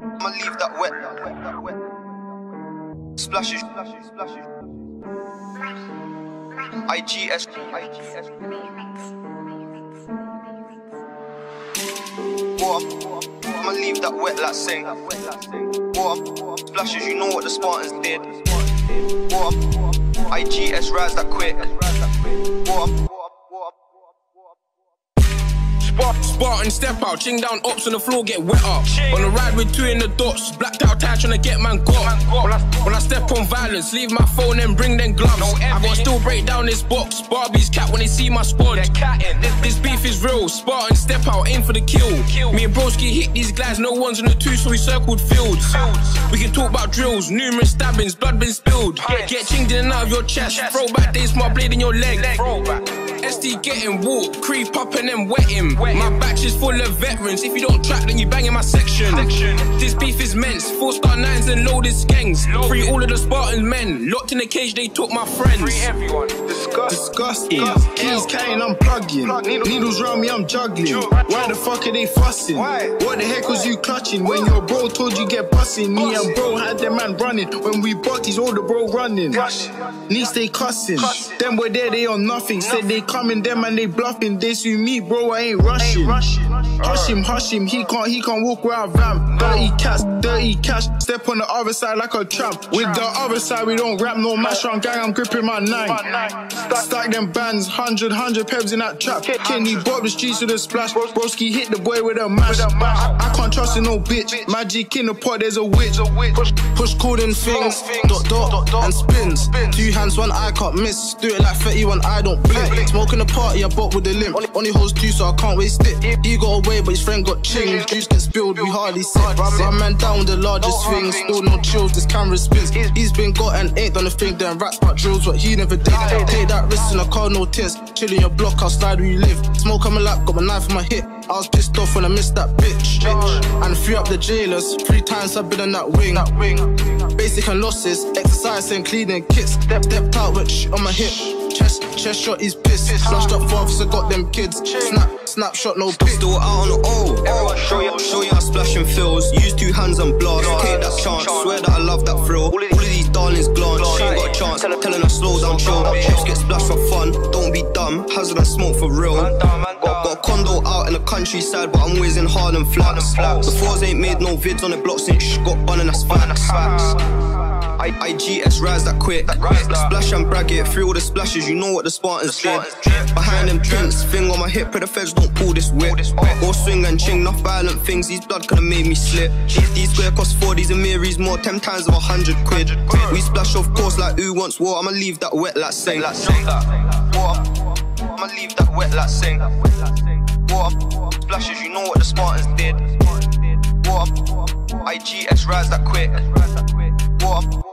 I'ma leave that wet. Splashes. IGS. Water. I'ma leave that wet like sing. Water. Splashes, you know what the Spartans did. Water. IGS rise that quick. Water. Spartan step out, ching down ops on the floor, get wet up. On the ride with two in the dots, blacked out tie trying to get man got. When I, when I step on violence, leave my phone and bring them gloves. I gotta still break down this box. Barbie's cat when they see my squad. This, this beef is real. Spartan step out, aim for the kill. Me and Broski hit these guys, no one's on the two, so we circled fields. We can talk about drills, numerous stabbings, blood been spilled. Get chinged in and out of your chest. Throwback days, my blade in your leg. SD getting walk, creep up and then wet him. My batch is full of veterans. If you don't track, then you bang in my section. This beef is men's. Four star nines and loaded skanks. Free all of the Spartan men. Locked in the cage, they took my friends. Disgusting. Keys carrying, I'm plugging. Needles round me, I'm juggling. Why the fuck are they fussing? What the heck was you clutching when your bro told you get bussing? Me and bro had the man running. When we bucked, he's all the bro running. Knees they cussing. Them boy there, they on nothing. Said they coming, them and they bluffing. They see me, bro, I ain't rushing. Hush him, hush him. He can't, he can't walk without vamp. Dirty cash, dirty cash. Step on the other side like a tramp. With the other side, we don't rap no mash on gang. I'm gripping my nine. Stack them bands, hundred, hundred pebs in that trap. Kenny Bob the streets with a splash. Broski hit the boy with a mash. I, I can't trust in no bitch. Magic in the pot, there's a witch. Push, push cooling things, dot dot and spins. Two hands, one eye can't miss. Do it like 31, I don't blink. Smoking the party, I bought with a limp. Only holds two, so I can't waste it. He got away, but his friend got chinged. Juice gets spilled, we hardly sit. Run man down with the largest things. Still no chills, this camera spins. He's been got and ain't done a thing. Then rats but drills, what he never did. That wrist in a car, no tears. Chilling your block, I'll slide where you live. Smoke on my lap, got my knife in my hip. I was pissed off when I missed that bitch. And free up the jailers. Three times I've been on that wing. Basic and losses, exercise and cleaning kits. Step, stepped out with shit on my hip. Chest, chest shot, he's pissed. Flushed up father, got them kids. Snap, snapshot, no pic. Still out on the O. Show you, show you how splashing feels. Use two hands and blast. Take that chance. Swear that I love that thrill. For fun. Don't be dumb. Hazard and smoke for real. Got, got a condo out in the countryside, but I'm always in Harlem flats. The fours ain't made no vids on the block since got bun and that's facts. I, IGS rise that quick. Splash and brag it through all the splashes. You know what the Spartans did. Behind them tints, thing on my hip, pray the feds don't pull this whip. Go swing and ching, enough violent things. These blood could have made me slip. These square cost 40s and Mary's more, 10 times of a hundred quid. We splash off course like who wants war. I'ma leave that wet like sing. I'ma leave that wet like sing. Water splashes, you know what the Spartans did. Water IGS rise that quick. Water